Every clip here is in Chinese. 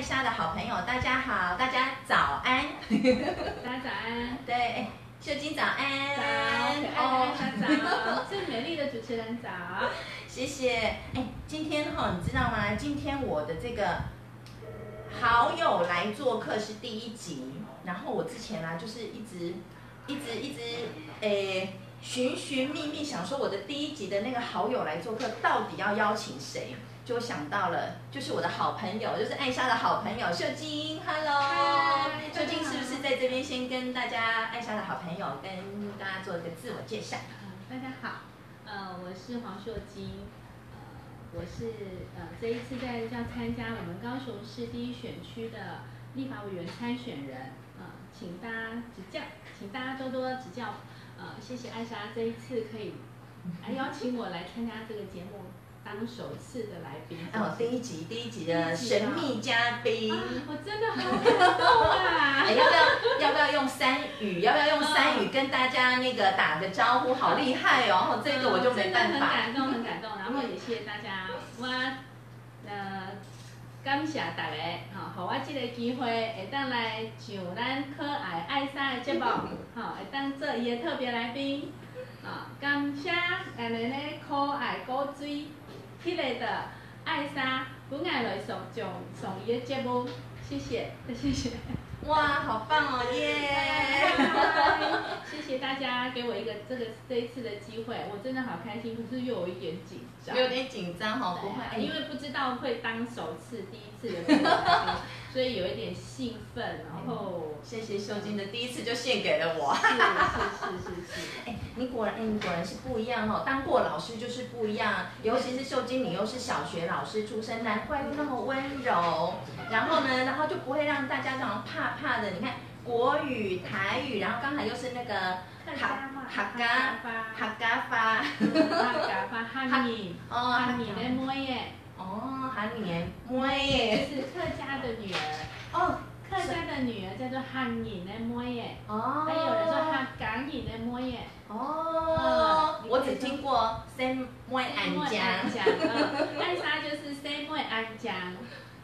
艾莎的好朋友，大家好，大家早安，大家早安，对，哎，秀晶早安，早，可爱的艾莎早，最 美丽的主持人早，谢谢。哎，今天哈，你知道吗？今天我的这个好友来做客是第一集，然后我之前啊，就是一直一直一直诶寻寻觅觅，想说我的第一集的那个好友来做客，到底要邀请谁？就想到了，就是我的好朋友，就是艾莎的好朋友秀晶。Hello，秀晶是不是在这边先跟大家艾莎的好朋友跟大家做一个自我介绍？大家好，呃，我是黄秀晶，呃，我是呃这一次在要参加我们高雄市第一选区的立法委员参选人，呃，请大家指教，请大家多多指教，呃，谢谢艾莎这一次可以来邀请我来参加这个节目。当首次的来宾哦，第一集第一集的神秘嘉宾，我真的好感动啊！要不要要不要用三语？要不要用三语跟大家那个打个招呼？好厉害哦！这个我就没办法。很感动，很感动。然后也谢谢大家，我呃感谢大家，哈，给我这个机会，会当来上咱可爱爱莎的节目，哈，会当做伊的特别来宾，啊，感谢咱的可爱古水。迄个的艾莎本爱来上上上伊的节目，谢谢，谢谢。哇，好棒哦，耶！谢谢大家给我一个这个这一次的机会，我真的好开心，可是又有一点紧张，有点紧张哈，不会，因为不知道会当首次第一次的，所以有一点兴奋，然后谢谢秀晶的第一次就献给了我，是是是是是，哎，你果然哎，你果然是不一样哦，当过老师就是不一样，尤其是秀晶，你又是小学老师出身，难怪那么温柔，然后呢，然后就不会让大家这样怕。怕的，你看国语、台语，然后刚才又是那个哈哈嘎哈嘎发，哈嘎发哈尼哦，哈尼的妹耶，哦，哈尼的妹耶，是客家的女儿。哦，客家的女儿叫做汉语的妹耶，哦，还有人说汉港语的妹耶，哦，我只听过三妹安江，安莎就是三妹安江。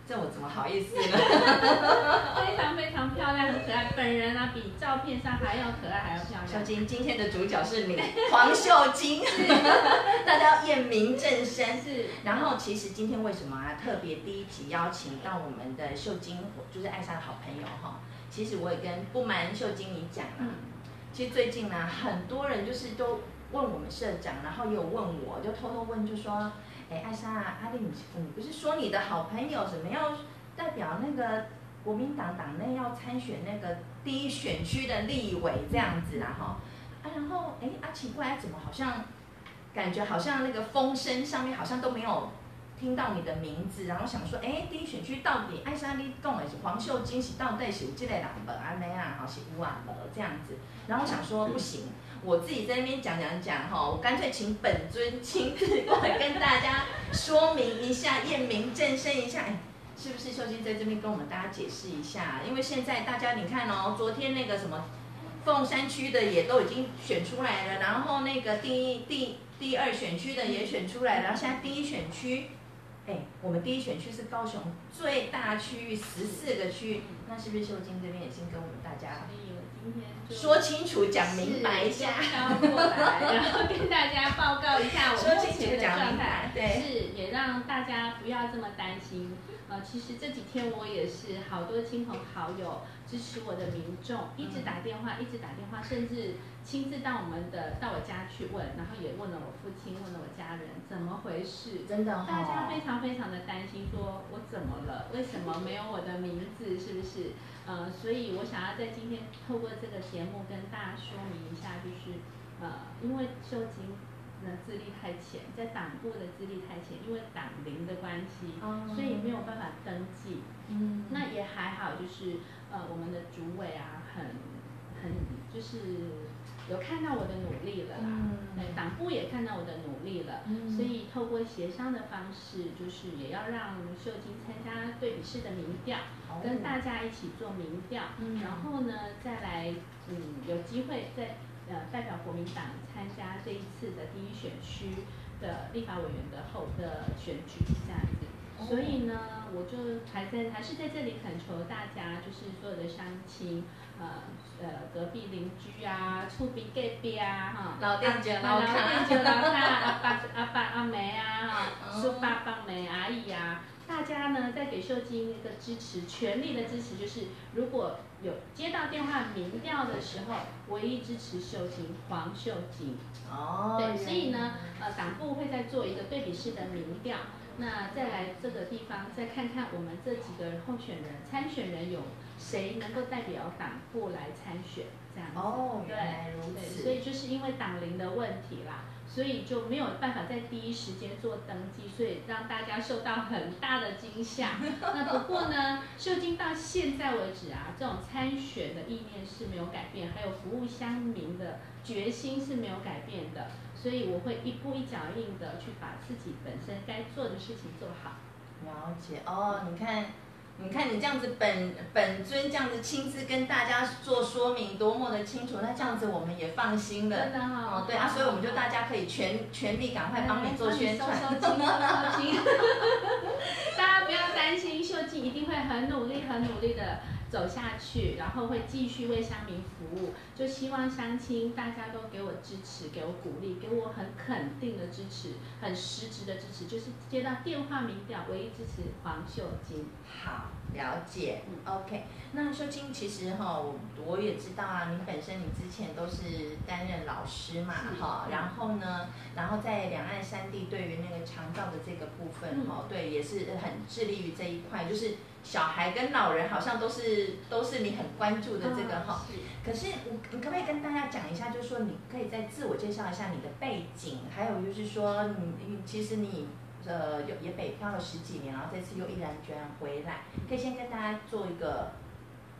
这我怎么好意思呢？非常非常漂亮，很可爱。本人啊，比照片上还要可爱，还要漂亮。秀晶，今天的主角是你，黄秀晶。大家要验明正身。是。然后，其实今天为什么啊特别第一集邀请到我们的秀晶，就是艾莎的好朋友哈。其实我也跟不瞒秀晶你讲啊，其实最近呢，很多人就是都问我们社长，然后也有问我，就偷偷问，就说。哎，艾莎啊，阿丽，你你不是说你的好朋友什么要代表那个国民党党内要参选那个第一选区的立委这样子啦哈？啊，然后哎，啊奇怪，怎么好像感觉好像那个风声上面好像都没有听到你的名字，然后想说，哎，第一选区到底艾莎你讲的是黄秀晶是到底是有这个人无安尼啊，还是有啊无这样子？然后想说不行。我自己在那边讲讲讲哈，我干脆请本尊亲自过来跟大家说明一下，验明正身一下，哎，是不是秀晶在这边跟我们大家解释一下？因为现在大家你看哦，昨天那个什么凤山区的也都已经选出来了，然后那个第一、第第二选区的也选出来了，然后现在第一选区，哎，我们第一选区是高雄最大区域十四个区，那是不是秀晶这边也先跟我们大家？说清楚，讲明白。一下，过来，然后跟大家报告一下我目前的状态，对，是也让大家不要这么担心。呃，其实这几天我也是好多亲朋好友支持我的民众，一直打电话，一直打电话，甚至亲自到我们的到我家去问，然后也问了我父亲，问了我家人，怎么回事？真的，大家非常非常的担心，说我怎么了？为什么没有我的名字？是不是？呃，所以我想要在今天透过这个节目跟大家说明一下，就是呃，因为秀晶的资历太浅，在党部的资历太浅，因为党龄的关系，所以没有办法登记。嗯，那也还好，就是呃，我们的主委啊，很很就是。有看到我的努力了啦，对，党部也看到我的努力了，嗯所以透过协商的方式，就是也要让秀晶参加对比式的民调，跟大家一起做民调，然后呢，再来，嗯，有机会再呃代表国民党参加这一次的第一选区的立法委员的后的选举这样子。所以呢，我就还在还是在这里恳求大家，就是所有的乡亲，呃呃，隔壁邻居啊，厝边隔壁啊，哈，老店家 老老卡，店家老卡，阿爸阿爸阿妹啊，哈，叔爸爸妹阿姨啊，大家呢在给秀晶一个支持，全力的支持，就是如果有接到电话民调的时候，唯一支持秀琴黄秀琴。哦，对，所以呢，呃，党部会再做一个对比式的民调，那再来这个地方再看看我们这几个候选人参选人有谁能够代表党部来参选，这样子。哦，对原来如对，此，所以就是因为党龄的问题啦，所以就没有办法在第一时间做登记，所以让大家受到很大的惊吓。那不过呢，秀晶到现在为止啊，这种参选的意念是没有改变，还有服务乡民的决心是没有改变的，所以我会一步一脚印的去把自己本身该做的事情做好。了解哦，你看，你看你这样子本本尊这样子亲自跟大家做说明，多么的清楚，那这样子我们也放心了。真的哈、哦，对啊，所以我们就大家可以全全力赶快帮你做宣传。收收金，收收金。大家不要担心，秀静一定会很努力、很努力的走下去，然后会继续为乡民服务。就希望乡亲大家都给我支持，给我鼓励，给我很肯定的支持，很实质的支持。就是接到电话民调，唯一支持黄秀晶。好，了解。OK，那秀清其实哈，我我也知道啊，你本身你之前都是担任老师嘛，是哈，然后呢，然后在两岸三地对于那个肠道的这个部分嗯哈，对，也是很致力于这一块，就是小孩跟老人好像都是都是你很关注的这个哈。可是我你可不可以跟大家讲一下，就是说你可以再自我介绍一下你的背景，还有就是说你你其实你呃有也北漂了十几年，然后这次又毅然决然回来，可以先跟大家做一个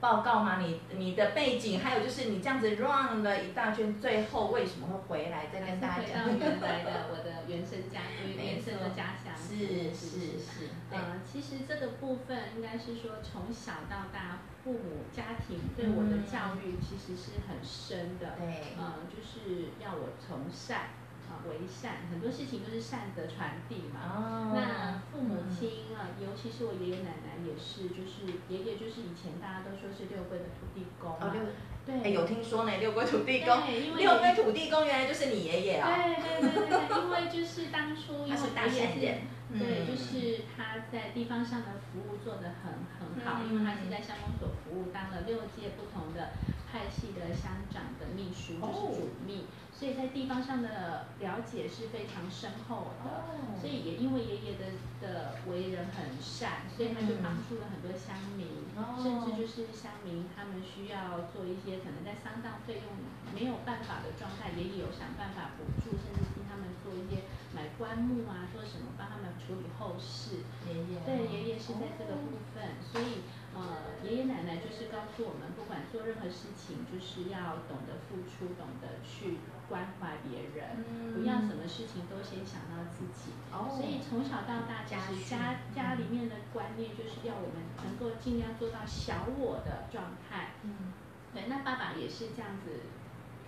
报告吗？你你的背景，还有就是你这样子 run 了一大圈，最后为什么会回来？再跟大家回讲。到原来的我的原生家，原生的家乡。是是是，对，呃，其实这个部分应该是说，从小到大，父母家庭对我的教育其实是很深的。对，呃，就是要我从善啊为善，很多事情都是善的传递嘛。哦。那父母亲啊，尤其是我爷爷奶奶也是，就是爷爷就是以前大家都说是六龟的土地公嘛。哦，对，哎有听说呢，六龟土地公，对，因为六龟土地公原来就是你爷爷啊，对对对对，因为就是当初因为他是大善人，对，嗯。就是他在地方上的服务做得很很好，嗯。因为他是在乡公所服务，当了六届不同的派系的乡长的秘书，就是哦。主秘，所以在地方上的了解是非常深厚的。哦所以也因为爷爷的的为人很善，所以他就帮助了很多乡民，哦甚至就是乡民他们需要做一些可能在丧葬费用没有办法的状态，爷爷有想办法补助，甚至替他们做一些买棺木啊，做什么帮他们处理后事。爷爷，对，爷爷是在这个部分，所以呃，爷爷奶奶就是告诉我们，不管做任何事情，就是要懂得付出，懂得去关怀别人，不要什么事情都先想到自己。哦所以从小到大，其实家家里面的观念就是要我们能够尽量做到小我的状态。嗯对，那爸爸也是这样子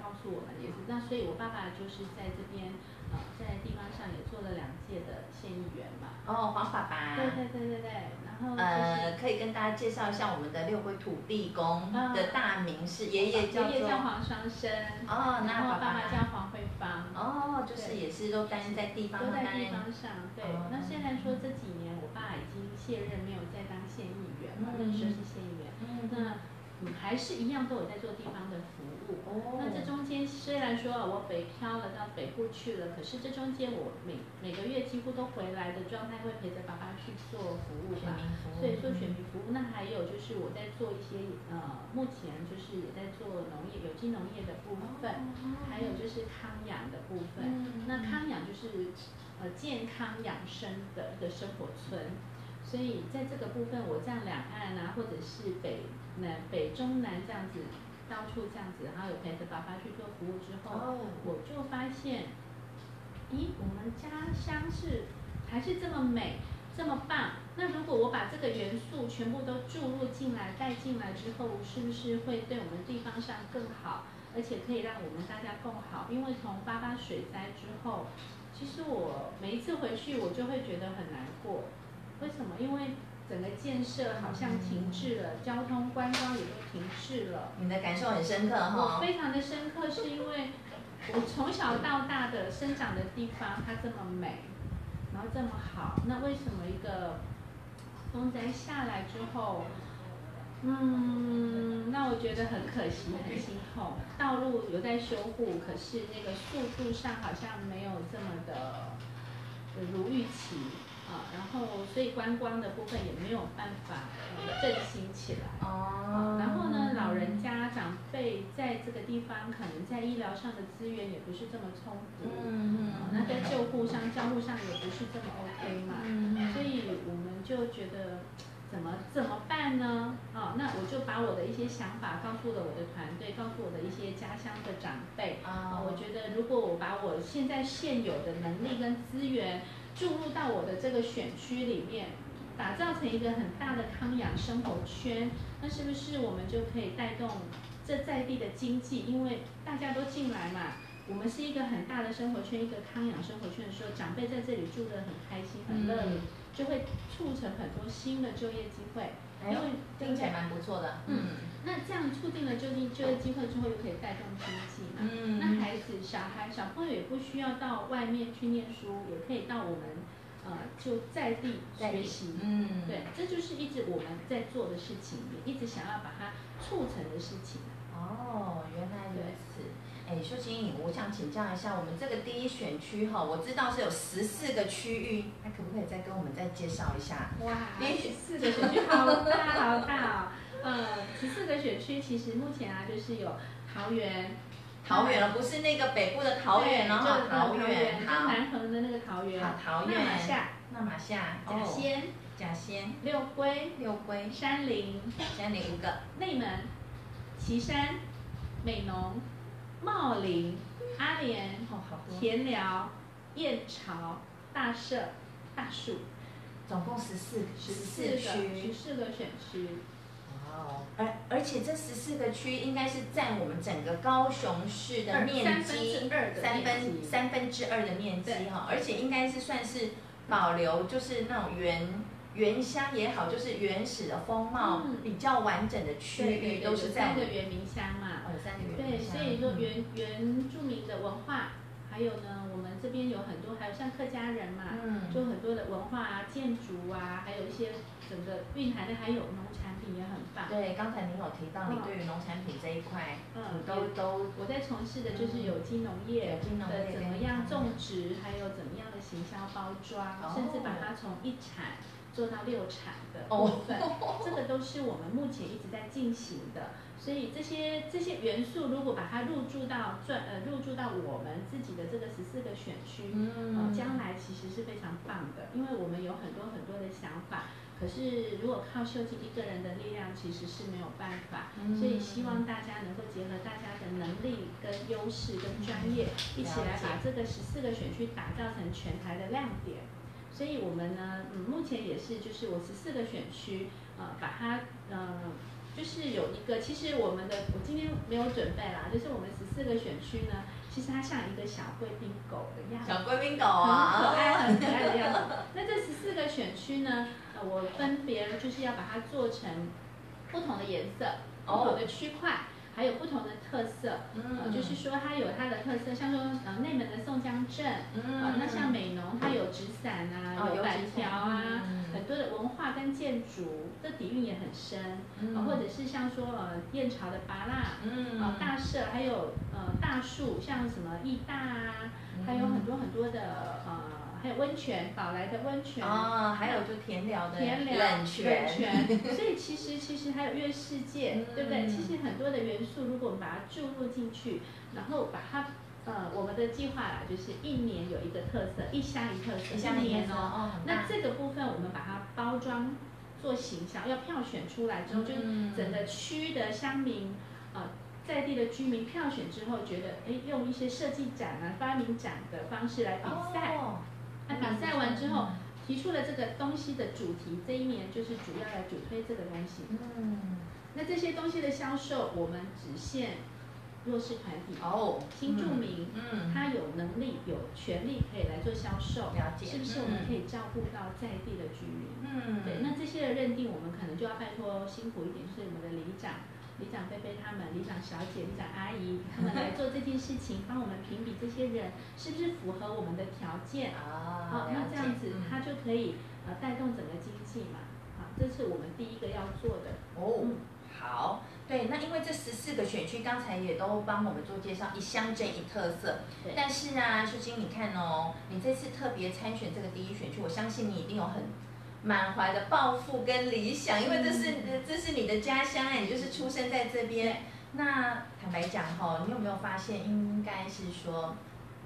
告诉我们，也是那，所以我爸爸就是在这边呃，在地方上也做了两届的县议员嘛。哦，黄爸爸，对对对对对，然后就是、呃，可以跟大家介绍一下我们的六龟土地公的大名是爷爷叫做爷爷叫黄双生，哦，那然后爸爸爸叫黄慧芳。哦，就是也是都担任在地方都在地方上，对。哦那虽然说这几年我爸已经卸任，没有再当县议员嘛，那时候是县议员，嗯那嗯还是一样都有在做地方的服务。哦虽然说我北漂了到北部去了，可是这中间我每每个月几乎都回来的状态，会陪着爸爸去做服务吧。所以做选民服务，那还有就是我在做一些呃，目前就是也在做农业有机农业的部分，还有就是康养的部分。嗯那康养就是呃健康养生的一个生活村，所以在这个部分，我这样两岸啊，或者是北南北中南这样子，到处这样子，然后有陪着爸爸去做服务之后，哦，我就发现，咦，我们家乡是还是这么美，这么棒。那如果我把这个元素全部都注入进来、带进来之后，是不是会对我们地方上更好，而且可以让我们大家更好？因为从八八水灾之后，其实我每一次回去，我就会觉得很难过。为什么？因为整个建设好像停滞了，交通观光也都停滞了。你的感受很深刻哈。我非常的深刻，是因为我从小到大的生长的地方，它这么美，然后这么好，那为什么一个风灾下来之后？嗯，那我觉得很可惜，很心痛。道路有在修护，可是那个速度上好像没有这么的如预期啊。然后，所以观光的部分也没有办法振兴起来。哦。然后呢，老人家长辈在这个地方，可能在医疗上的资源也不是这么充足。嗯嗯。那在救护上、照护上也不是这么 OK 嘛。嗯嗯。所以我们就觉得。怎么怎么办呢？哦，那我就把我的一些想法告诉了我的团队，告诉我的一些家乡的长辈。啊，我觉得如果我把我现在现有的能力跟资源注入到我的这个选区里面，打造成一个很大的康养生活圈，那是不是我们就可以带动这在地的经济？因为大家都进来嘛，我们是一个很大的生活圈，一个康养生活圈的时候，长辈在这里住得很开心，很乐意。就会促成很多新的就业机会，因为听起来蛮不错的。嗯，那这样促进了就业就业机会之后，又可以带动经济嘛。嗯，那孩子、小孩、小朋友也不需要到外面去念书，也可以到我们呃就在地学习。嗯，对，这就是一直我们在做的事情，也一直想要把它促成的事情。哦，原来如此。哎，秀清，我想请教一下，我们这个第一选区哈，我知道是有十四个区域，那可不可以再跟我们再介绍一下？哇，十四个选区好大好大哦。呃，十四个选区其实目前啊，就是有桃园，桃园了，不是那个北部的桃园哦，桃园，好，南横的那个桃园，好桃园，那马夏，那马夏，甲仙，甲仙，六龟，六龟，山林，山林五个，内门，岐山，美浓。茂林、阿莲、田寮、燕巢、大社、大树，总共十四十四个十四个选区。而而且这十四个区应该是占我们整个高雄市的面积三分三分之二的面积哈，而且应该是算是保留就是那种原原乡也好，就是原始的风貌比较完整的区域都是在三个原民乡嘛哦三个原。对，所以说原原住民的文化，还有呢，我们这边有很多，还有像客家人嘛，就很多的文化啊、建筑啊，还有一些整个蕴含的，还有农产品也很棒。对，刚才您有提到你对于农产品这一块，嗯，都都我在从事的就是有机农业的怎么样种植，还有怎么样的行销包装，甚至把它从一产做到六产的部分，这个都是我们目前一直在进行的。所以这些这些元素，如果把它入驻到转呃入驻到我们自己的这个十四个选区，呃，将来其实是非常棒的，因为我们有很多很多的想法。可是如果靠秀静一个人的力量，其实是没有办法。所以希望大家能够结合大家的能力跟优势跟专业，一起来把这个十四个选区打造成全台的亮点。所以我们呢，嗯，目前也是就是我十四个选区，呃，把它嗯。就是有一个，其实我们的我今天没有准备啦，就是我们十四个选区呢，其实它像一个小贵宾狗的样子，小贵宾狗啊，很可爱很可爱的样子。那这十四个选区呢，呃，我分别就是要把它做成不同的颜色，不同的区块。还有不同的特色，呃，就是说它有它的特色，像说呃内门的宋江镇，呃，那像美浓它有纸伞啊，有板条啊，很多的文化跟建筑，这底蕴也很深，呃，或者是像说呃燕巢的拔蜡，呃大社，还有呃大树，像什么义大啊，还有很多很多的呃。还有温泉，宝来的温泉哦，还有就田寮的田寮冷泉，所以其实其实还有月世界，对不对？其实很多的元素，如果我们把它注入进去，然后把它呃，我们的计划啦，就是一年有一个特色，一乡一特色，一年哦。那这个部分我们把它包装做形象，要票选出来之后，就整个区的乡民呃在地的居民票选之后，觉得哎，用一些设计展啊、发明展的方式来比赛。那比赛完之后，提出了这个东西的主题，这一年就是主要来主推这个东西。嗯，那这些东西的销售，我们只限弱势团体哦，新住民，嗯，他有能力、有权利可以来做销售，了解，是不是我们可以照顾到在地的居民？嗯，对，那这些的认定，我们可能就要拜托辛苦一点，就是我们的里长、里长贝贝他们、里长小姐、里长阿姨 他们来做这件事情，帮我们评比这些人是不是符合我们的条件啊，好，那这样子他就可以呃带动整个经济嘛。好，这是我们第一个要做的。哦，好，对，那因为这十四个选区刚才也都帮我们做介绍，一乡镇一特色。对。但是啊，秀晶，你看哦，你这次特别参选这个第一选区，我相信你一定有很满怀的抱负跟理想，因为这是这是你的家乡哎，你就是出生在这边。那坦白讲哈，你有没有发现，应该是说，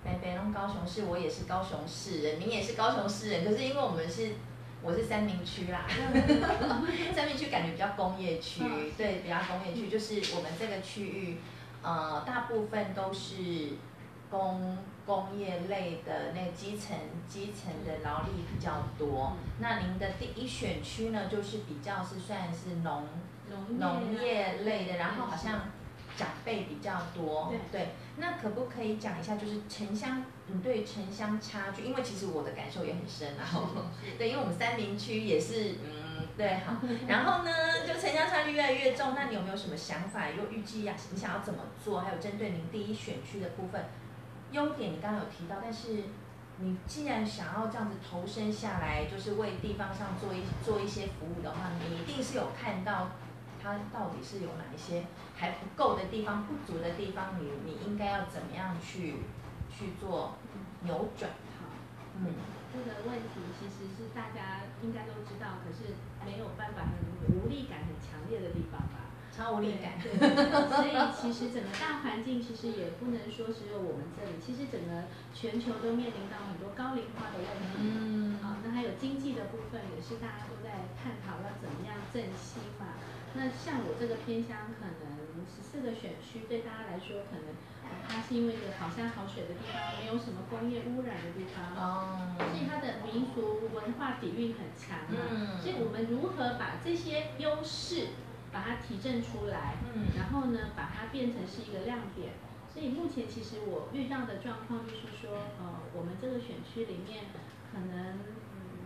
北北龙高雄市，我也是高雄市人，你也是高雄市人，可是因为我们是。我是三明区啦，三明区感觉比较工业区，对，比较工业区，就是我们这个区域，呃，大部分都是工工业类的那基层基层的劳力比较多。那您的第一选区呢，就是比较是算是农农业类的，然后好像。长辈比较多，对，那可不可以讲一下，就是城乡，你对城乡差距？因为其实我的感受也很深啊，对，因为我们三明区也是，嗯，对，好，然后呢，就城乡差距越来越重，那你有没有什么想法？又预计呀，你想要怎么做？还有针对您第一选区的部分，优点你刚刚有提到，但是你既然想要这样子投身下来，就是为地方上做一做一些服务的话，你一定是有看到。它到底是有哪一些还不够的地方、不足的地方？你你应该要怎么样去去做扭转？它，嗯，这个问题其实是大家应该都知道，可是没有办法很无力感很强烈的地方吧？超无力感。对，所以其实整个大环境其实也不能说只有我们这里，其实整个全球都面临到很多高龄化的问题。嗯。啊，那还有经济的部分也是大家都在探讨要怎么样振兴嘛。那像我这个偏乡，可能十四个选区对大家来说，可能它是因为一个好山好水的地方，没有什么工业污染的地方，哦，所以它的民俗文化底蕴很强嘛。所以我们如何把这些优势把它提振出来，嗯，然后呢，把它变成是一个亮点。所以目前其实我遇到的状况就是说，呃，我们这个选区里面可能。嗯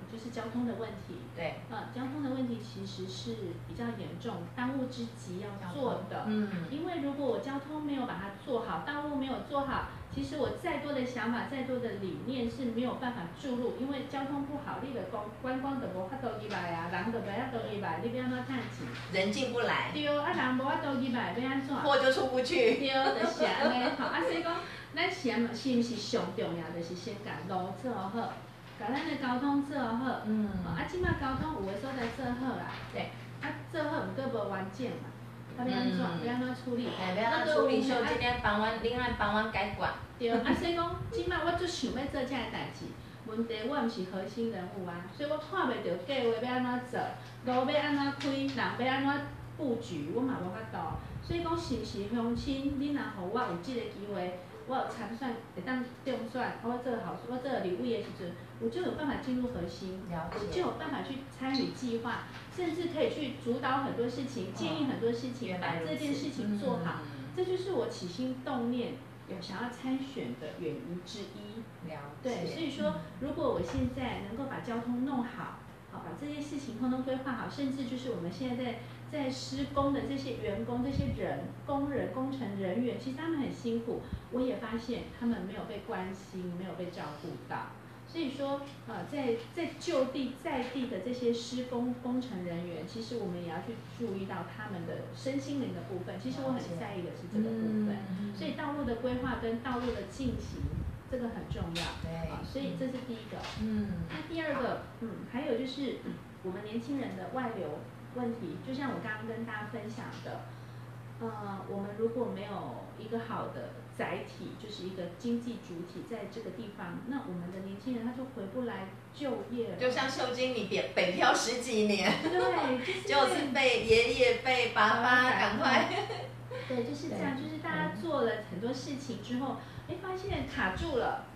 就是交通的问题，对，呃，交通的问题其实是比较严重，当务之急要做的。嗯，因为如果我交通没有把它做好，道路没有做好，其实我再多的想法、再多的理念是没有办法注入，因为交通不好，你的光观光的无法都入来啊，人都不要都入来，你要安怎赚钱？人进不来。对，啊，人无法都入来，要安怎？货就出不去。对，就是安尼。好，啊，所以讲，咱先是毋是上重要，就是先把路做好。把咱的交通做好，嗯，啊，即马交通有诶所在做好啦，对，啊，做好毋过无完整嘛，要安怎，要安怎处理？哎，要安怎处理？就今天帮阮，另外帮阮解决。对，啊，所以讲，即摆我就想要做这个代志，问题我毋是核心人物啊，所以我看袂到计划要安怎做，路要安怎开，人要安怎布局，我嘛无法度。所以讲，是毋是乡亲，你若互我有即个机会？我有参算，会当中算，我做好，我做礼物的时阵，我就有办法进入核心，我就有办法去参与计划，甚至可以去主导很多事情，建议很多事情，把这件事情做好。这就是我起心动念有想要参选的原因之一。对，所以说，如果我现在能够把交通弄好，好把这些事情通通规划好，甚至就是我们现在在。在施工的这些员工、这些人、工人、工程人员，其实他们很辛苦。我也发现他们没有被关心，没有被照顾到。所以说，呃，在在就地在地的这些施工工程人员，其实我们也要去注意到他们的身心灵的部分。其实我很在意的是这个部分。所以道路的规划跟道路的进行，这个很重要。对。啊，所以这是第一个。嗯。那第二个，嗯，还有就是我们年轻人的外流。问题就像我刚刚跟大家分享的，呃，我们如果没有一个好的载体，就是一个经济主体在这个地方，那我们的年轻人他就回不来就业了。就像秀晶，你北北漂十几年，对，就是 被爷爷被爸爸赶快。对，就是这样，就是大家做了很多事情之后，哎，发现卡住了。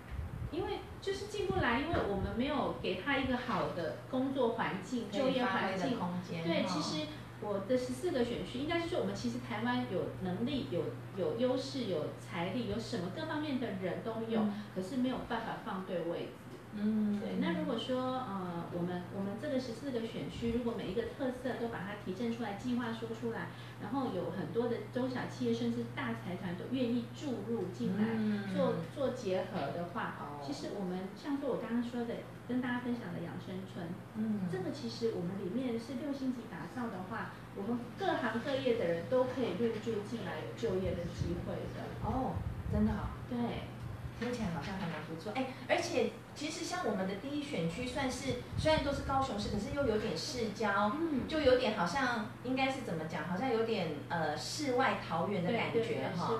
因为就是进不来，因为我们没有给他一个好的工作环境、就业环境。对，其实我的十四个选区，应该是说我们其实台湾有能力、有有优势、有财力、有什么各方面的人都有，可是没有办法放对位置。嗯，对。那如果说呃，我们我们这个十四个选区，如果每一个特色都把它提振出来，计划说出来，然后有很多的中小企业甚至大财团都愿意注入进来做做结合的话，其实我们像说我刚刚说的，跟大家分享的养生村，嗯，这个其实我们里面是六星级打造的话，我们各行各业的人都可以入住进来，有就业的机会的。哦，真的好。对。听起来好像还蛮不错，哎，而且其实像我们的第一选区算是虽然都是高雄市，可是又有点市郊，嗯，就有点好像应该是怎么讲，好像有点呃世外桃源的感觉哈。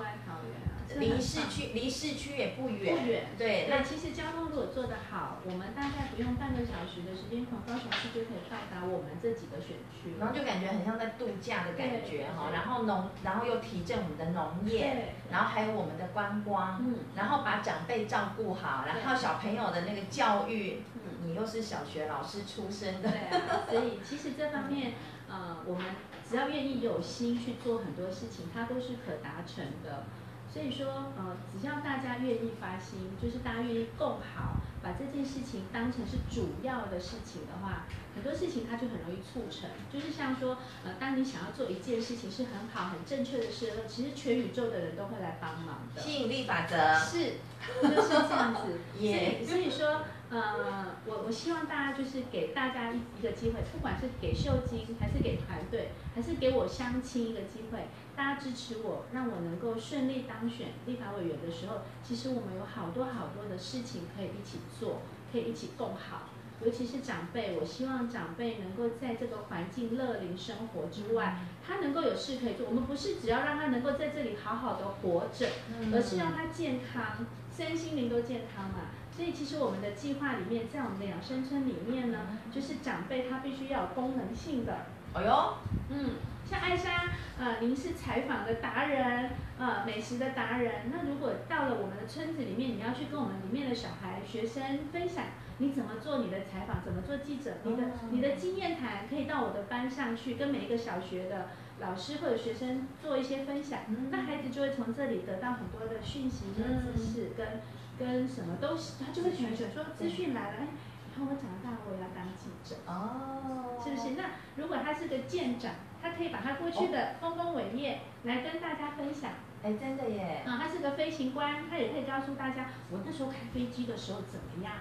离市区离市区也不远，不远。对，那其实交通如果做得好，我们大概不用半个小时的时间从高雄市就可以到达我们这几个选区，然后就感觉很像在度假的感觉哈。然后农，然后又提振我们的农业，然后还有我们的观光，嗯，然后把长辈照顾好，然后小朋友的那个教育，嗯，你又是小学老师出身的，对啊，所以其实这方面，呃，我们只要愿意有心去做很多事情，它都是可达成的。所以说，呃，只要大家愿意发心，就是大家愿意共好，把这件事情当成是主要的事情的话，很多事情它就很容易促成。就是像说，呃，当你想要做一件事情是很好、很正确的事，其实全宇宙的人都会来帮忙的。吸引力法则。是，就是这样子。也所以说。呃，我我希望大家就是给大家一一个机会，不管是给秀晶，还是给团队，还是给我相亲一个机会，大家支持我，让我能够顺利当选立法委员的时候，其实我们有好多好多的事情可以一起做，可以一起共好。尤其是长辈，我希望长辈能够在这个环境乐龄生活之外，他能够有事可以做。我们不是只要让他能够在这里好好的活着，而是让他健康，身心灵都健康嘛。所以其实我们的计划里面，在我们的养生村里面呢，就是长辈他必须要有功能性的。哎呦，嗯，像艾莎，呃，您是采访的达人，呃，美食的达人。那如果到了我们的村子里面，你要去跟我们里面的小孩、学生分享你怎么做你的采访，怎么做记者，你的你的经验谈可以到我的班上去，跟每一个小学的老师或者学生做一些分享。那孩子就会从这里得到很多的讯息跟知识跟。跟什么都，他就会选选说资讯来了，我长大我也要当记者，哦，是不是？那如果他是个舰长，他可以把他过去的丰功伟业来跟大家分享，哎，真的耶。啊，他是个飞行官，他也可以告诉大家，我那时候开飞机的时候怎么样。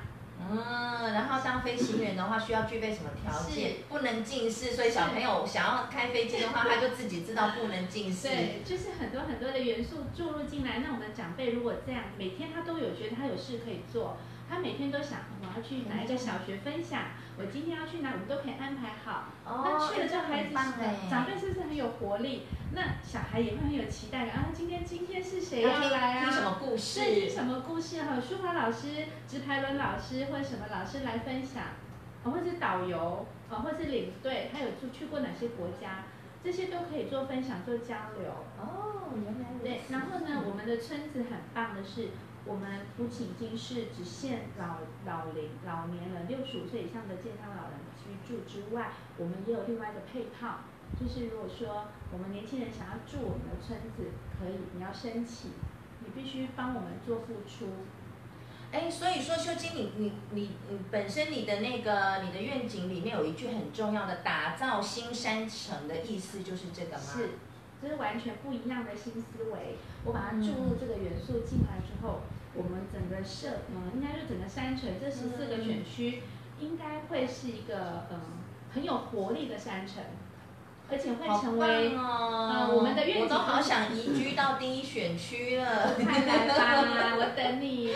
嗯，然后当飞行员的话，需要具备什么条件？不能近视，所以小朋友想要开飞机的话，他就自己知道不能近视。对，就是很多很多的元素注入进来。那我们长辈如果这样，每天他都有觉得他有事可以做。他每天都想我要去哪一个小学分享，我今天要去哪，我们都可以安排好。那去了之后，孩子长辈是不是很有活力？那小孩也会很有期待感啊！今天今天是谁要来啊？听什么故事？对，听什么故事？哈，书法老师、直排轮老师或者什么老师来分享，或者是导游，啊，或者是领队，他有去去过哪些国家？这些都可以做分享、做交流。哦，原来对。然后呢，我们的村子很棒的是。我们不仅仅是只限老老龄老年人六十五岁以上的健康老人居住之外，我们也有另外的配套，就是如果说我们年轻人想要住我们的村子，可以，你要申请，你必须帮我们做付出。哎，所以说秀金，你你你你本身你的那个你的愿景里面有一句很重要的“打造新山城”的意思，就是这个吗？是。这是完全不一样的新思维，我把它注入这个元素进来之后，我们整个社，嗯，应该说整个山城这十四个选区，应该会是一个嗯很有活力的山城，而且会成为呃我们的愿景。我都好想移居到第一选区了，快来吧，我等你。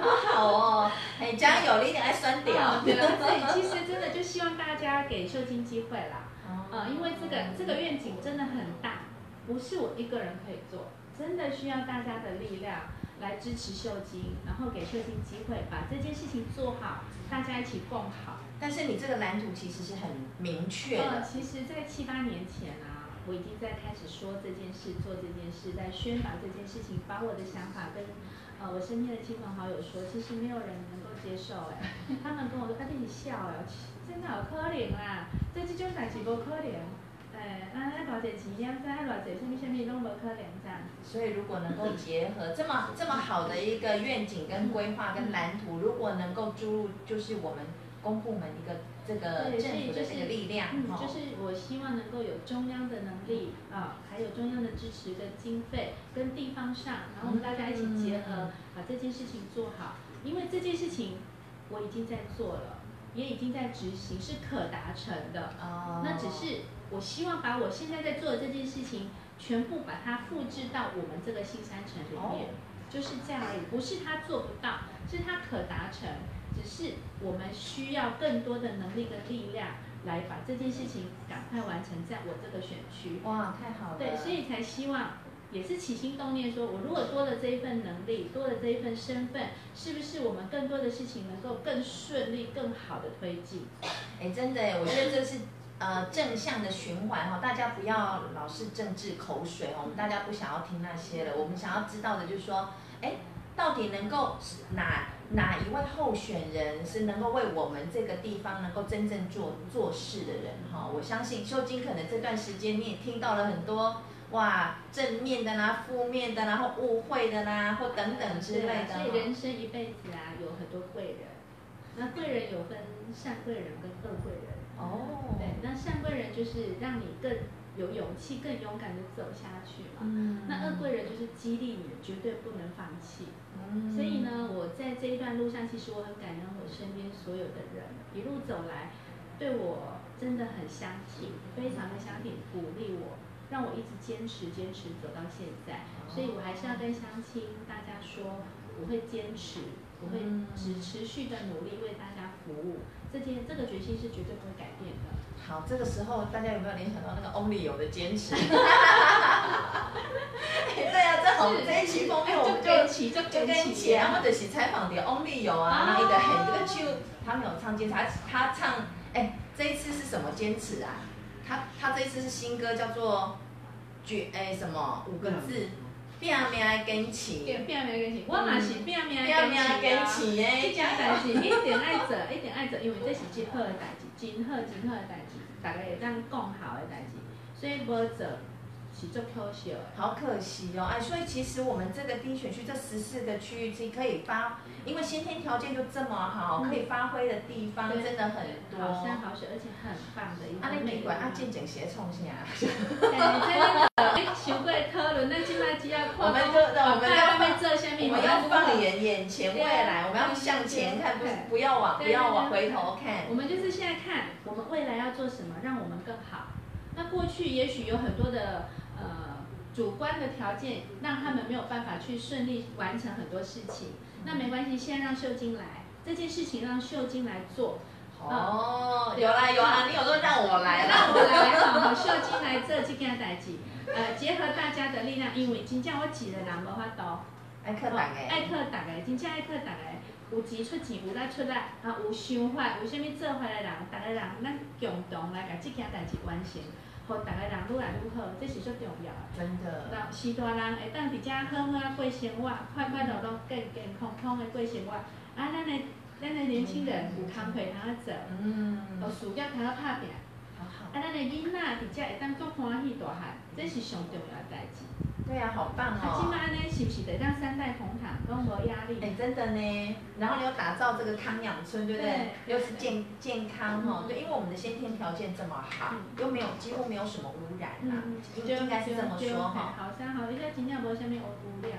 好好哦，哎，加油，你一定爱酸掉。对了，所以其实真的就希望大家给秀金机会啦，嗯，因为这个这个愿景真的很大。不是我一个人可以做，真的需要大家的力量来支持秀晶，然后给秀晶机会把这件事情做好，大家一起共好。但是你这个蓝图其实是很明确的。其实，在七八年前啊，我已经在开始说这件事、做这件事，在宣导这件事情，把我的想法跟呃我身边的亲朋好友说，其实没有人能够接受哎，他们跟我说，他跟你笑哎，真的好可怜啊，这就就感情不可怜。哎，哎，啊，那偌济钱，两在偌济，什么什么拢无可能这样。所以如果能够结合这么这么好的一个愿景跟规划跟蓝图，如果能够注入，就是我们公部门一个这个政府的这个力量，嗯，就是我希望能够有中央的能力啊，还有中央的支持跟经费，跟地方上，然后我们大家一起结合，把这件事情做好。因为这件事情我已经在做了，也已经在执行，是可达成的。哦。那只是我希望把我现在在做的这件事情，全部把它复制到我们这个新山城里面，就是这样而已。不是他做不到，是他可达成，只是我们需要更多的能力跟力量来把这件事情赶快完成在我这个选区。哇，太好了。对，所以才希望。也是起心动念说，我如果多了这一份能力，多了这一份身份，是不是我们更多的事情能够更顺利、更好的推进？哎，真的哎，我觉得这是呃正向的循环哈，大家不要老是政治口水哦，我们大家不想要听那些了，我们想要知道的就是说，哎，到底能够哪哪一位候选人是能够为我们这个地方能够真正做做事的人哈？我相信秀晶可能这段时间你也听到了很多。哇，正面的啦，负面的，然后误会的啦，或等等之类的。所以人生一辈子啊，有很多贵人。那贵人有分善贵人跟恶贵人。哦。对，那善贵人就是让你更有勇气、更勇敢的走下去嘛。嗯。那恶贵人就是激励你，绝对不能放弃。嗯。所以呢，我在这一段路上，其实我很感恩我身边所有的人，一路走来，对我真的很相挺，非常的相挺，鼓励我。让我一直坚持坚持走到现在，所以我还是要跟乡亲大家说，我会坚持，我会只持续的努力为大家服务，这件这个决心是绝对不会改变的。好，这个时候大家有没有联想到那个 Only 有的坚持？对啊，正好这一期封面我们就就跟起，然后就是采访的 Only 有啊，那一个很这个就他没有唱坚持，他他唱，哎，这一次是什么坚持啊？他他这一次是新歌，叫做绝哎什么五个字，拼命坚持。拼命坚持，我嘛是拼命坚持诶。这件代志一定爱做，一定爱做，因为这是真好的代志，真好真好的代志，大家会当讲好的代志，所以无做。可惜好可惜哦，哎，所以其实我们这个低选区这十四个区域，其实可以发，因为先天条件就这么好，可以发挥的地方真的很多。好山好水，而且很棒的一个。啊，你美管啊，见景鞋冲下。眼眼前未来，我们要向前看，不不要往不要往回头看。我们就是现在看，我们未来要做什么，让我们更好。那过去也许有很多的。呃，主观的条件让他们没有办法去顺利完成很多事情，那没关系，现在让秀晶来，这件事情让秀晶来做。哦，有啦有啦，你有说让我来，让我来，好，秀晶来做这件代志，呃，结合大家的力量，因为真正我几个人无法度，爱克大个，真正爱克大个，有钱出钱，有力出力，啊，有想法，有啥物做法的人，逐个人咱共同来把即件代志完成。互逐个人愈来愈好，这是最重要的。真的。那时大人会当伫遮好好啊过生活，快快乐乐、健健康康的过生活。啊，咱的咱的年轻人有工课通啊做，嗯有事业通啊拍拼。好好。啊，咱的囡仔伫遮会当足欢喜大汉，这是上重要的代志。对呀，好棒哦！啊，今麦呢是不是得让三代同堂，都无压力？哎，真的呢。然后你又打造这个康养村，对不对？又是健健康哈，对，因为我们的先天条件这么好，又没有几乎没有什么污染嘛，应该是这么说哈。好山好，而且真正无啥物污染，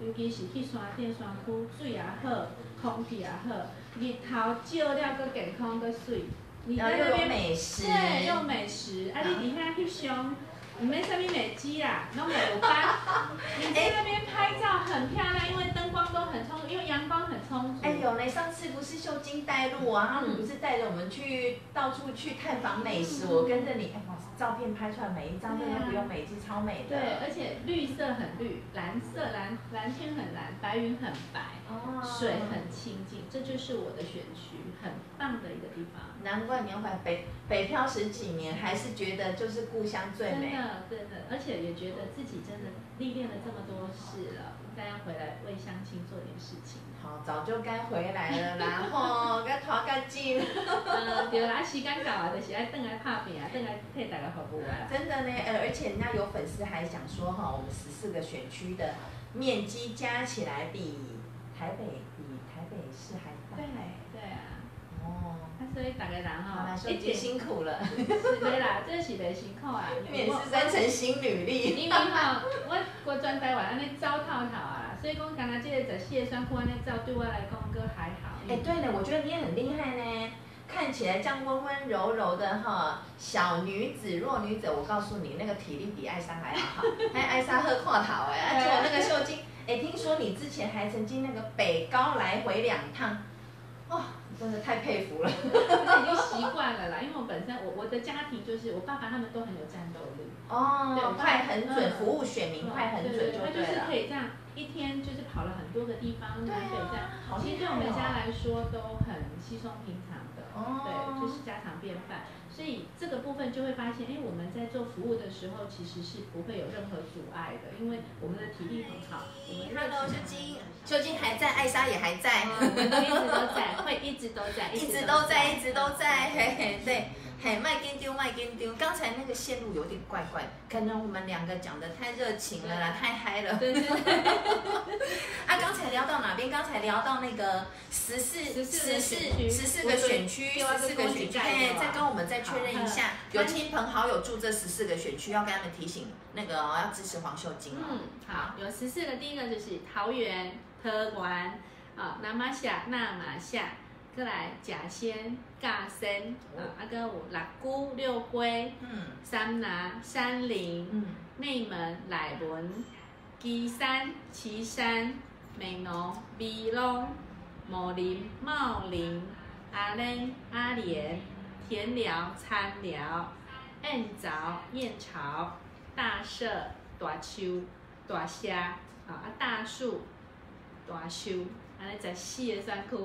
尤其是去山顶山区，水也好，空气也好，日头照了搁健康搁水，你在那边美食，对，又美食，啊，你伫遐翕相。你没什么美肌啦，弄美有斑。你在那边拍照很漂亮，因为灯光都很充足，因为阳光很充足。哎有呢，上次不是秀晶带路啊，然后你不是带着我们去到处去探访美食，我跟着你，哎哇，照片拍出来每一张真的不用美肌，超美的。对，而且绿色很绿，蓝色蓝蓝天很蓝，白云很白，水很清净，这就是我的选区，很棒的一个地方。难怪你要回北北漂十几年，还是觉得就是故乡最美。真的真的，而且也觉得自己真的历练了这么多事了，应该要回来为乡亲做点事情。好，早就该回来了啦，吼，该拖干净。嗯，对啦，时间到啊，就是爱等来拍片啊，等来替大家服务啊。真的呢，呃，而且人家有粉丝还想说哈，我们十四个选区的面积加起来比台北比台北市还大。对。啊，所以大家人哈，一直辛苦了。是的啦，这是袂辛苦啊。免是三成新履历。因为哈，我我转台湾安尼走透透啊。所以讲，刚才这个十四个选区安尼走，对我来讲，哥还好。哎，对了，我觉得你也很厉害呢，看起来这样温温柔柔的哈，小女子、弱女子。我告诉你，那个体力比艾莎还要好，还艾莎喝跨桃哎，而且我那个秀晶，哎，听说你之前还曾经那个北高来回两趟，哇，真的太佩服了。已经习惯了啦，因为我本身我我的家庭就是我爸爸他们都很有战斗力。哦，快很准，服务选民快很准就对了。他就是可以这样。一天就是跑了很多个地方，南北这样，其实对我们家来说都很稀松平常的，对，就是家常便饭。所以这个部分就会发现，哎，我们在做服务的时候其实是不会有任何阻碍的，因为我们的体力很好。Hello，秀晶，秀晶还在，艾莎也还在，我们都一直都在，会 一直都在，一直都在，一直都在，嘿嘿，对。嘿，麦跟丢，麦跟丢。刚才那个线路有点怪怪，可能我们两个讲的太热情了啦，太嗨了。对对对。啊，刚才聊到哪边？刚才聊到那个十四、十四、十四个选区，十四个选区。哎，再跟我们再确认一下，有亲朋好友住这十四个选区，要跟他们提醒那个要支持黄秀晶嗯，好，有十四个，第一个就是桃园、特湾、啊，南马夏、纳马夏。再来甲仙、甲仙，啊，啊个有六姑、六龟、三拿、三林、内门、乃文、基山、岐山、美浓、美龙、茂林、茂林、阿莲、阿莲、田寮、参寮、燕巢、燕巢、大社、大丘、大虾，啊啊大树、大树，安尼十四个山区。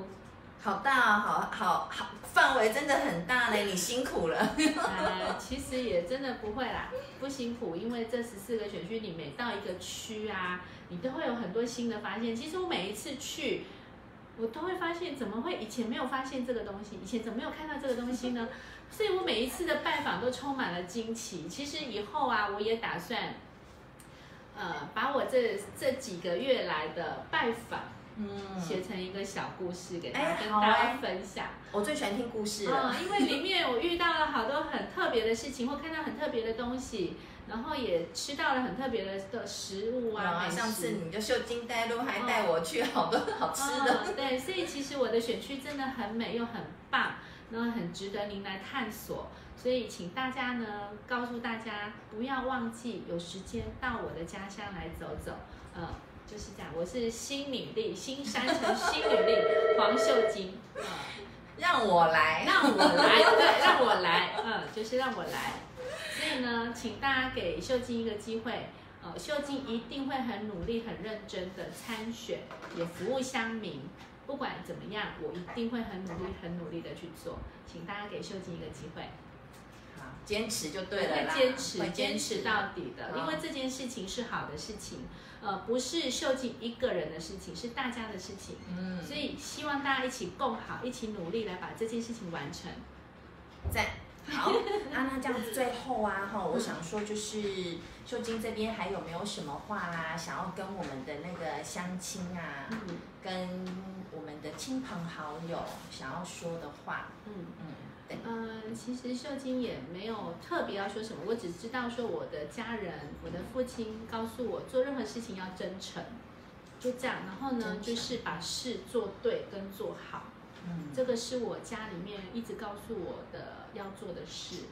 好大，好好好，范围真的很大嘞！你辛苦了。呃，其实也真的不会啦，不辛苦，因为这十四个选区，你每到一个区啊，你都会有很多新的发现。其实我每一次去，我都会发现，怎么会以前没有发现这个东西？以前怎么没有看到这个东西呢？所以我每一次的拜访都充满了惊奇。其实以后啊，我也打算，呃，把我这这几个月来的拜访。嗯，写成一个小故事给大家跟大家分享。我最喜欢听故事了，因为里面我遇到了好多很特别的事情，或看到很特别的东西，然后也吃到了很特别的的食物啊。上次你就秀金带路，还带我去好多好吃的。对，所以其实我的选区真的很美又很棒，然后很值得您来探索。所以请大家呢，告诉大家不要忘记有时间到我的家乡来走走，呃。就是这样，我是新女力，新山城新女力黄秀晶，让我来，让我来，对，让我来，嗯，就是让我来。所以呢，请大家给秀晶一个机会，呃，秀晶一定会很努力、很认真的参选，也服务乡民。不管怎么样，我一定会很努力、很努力的去做。请大家给秀晶一个机会。坚持就对了啦，会坚持，坚持到底的，因为这件事情是好的事情，呃，不是秀静一个人的事情，是大家的事情，嗯，所以希望大家一起共好，一起努力来把这件事情完成。赞，好，啊，那这样子最后啊，哈，我想说就是秀晶这边还有没有什么话啦，想要跟我们的那个相亲啊，跟我们的亲朋好友想要说的话，嗯。嗯。嗯，其实秀晶也没有特别要说什么，我只知道说我的家人，我的父亲告诉我做任何事情要真诚，就这样。然后呢，就是把事做对跟做好，嗯，这个是我家里面一直告诉我的要做的事。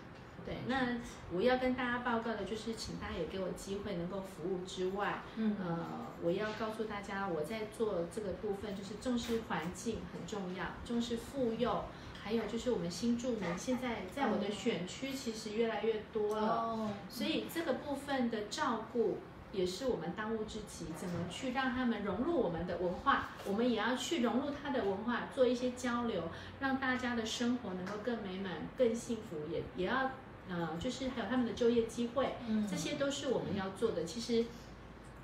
对，那我要跟大家报告的就是，请大家也给我机会能够服务之外，嗯，呃，我要告诉大家我在做这个部分就是重视环境很重要，重视妇幼。还有就是我们新住民现在在我的选区其实越来越多了，所以这个部分的照顾也是我们当务之急。怎么去让他们融入我们的文化，我们也要去融入他的文化，做一些交流，让大家的生活能够更美满、更幸福，也也要呃，就是还有他们的就业机会，嗯这些都是我们要做的。其实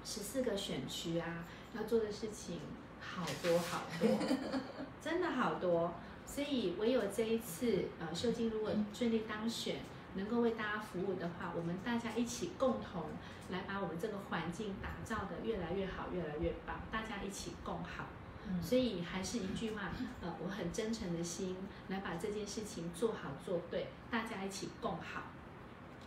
十四个选区啊，要做的事情好多好多，真的好多。所以唯有这一次，呃，秀晶如果顺利当选，能够为大家服务的话，我们大家一起共同来把我们这个环境打造的越来越好，越来越棒，大家一起共好。嗯所以还是一句话，呃，我很真诚的心来把这件事情做好做对，大家一起共好，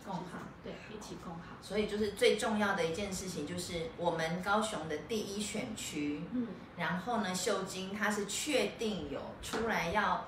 共好。对，一起共好。所以就是最重要的一件事情，就是我们高雄的第一选区，嗯，然后呢，秀晶她是确定有出来要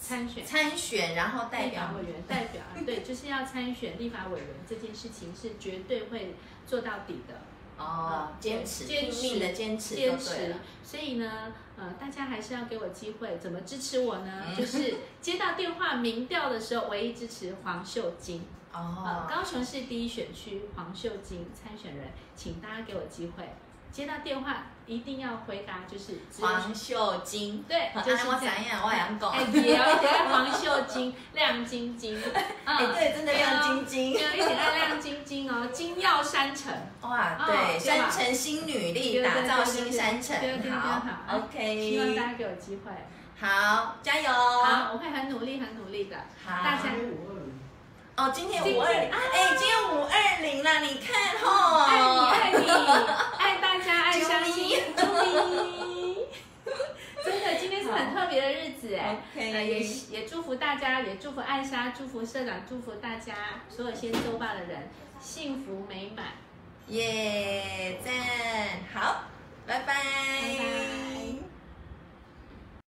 参选参选，然后代表委员代表，对，就是要参选立法委员这件事情是绝对会做到底的。哦，坚持，坚命的坚持坚持。，所以呢，呃，大家还是要给我机会，怎么支持我呢？嗯就是接到电话民调的时候，唯一支持黄秀晶。呃，哦，高雄市第一选区黄秀晶参选人，请大家给我机会。接到电话一定要回答，就是黄秀晶，对，就就是是我想样。怎样，我想讲，哎，也要一点爱黄秀晶，亮晶晶，哎，嗯，对，真的亮晶晶，有一点爱亮晶晶哦，金耀山城。哇，哦对，山城新女力，对对打造对对新山城好，OK，希望大家给我机会。好，加油，好，我会很努力，很努力的。好。大家哦，今天今五二零，天哎，今天五二零了，你看吼，爱你，爱你，爱大家，爱相亲，祝你。真的，今天是很特别的日子哎。也也祝福大家，也祝福艾莎，祝福社长，祝福大家所有先周报的人幸福美满。耶，赞，好，拜拜。拜拜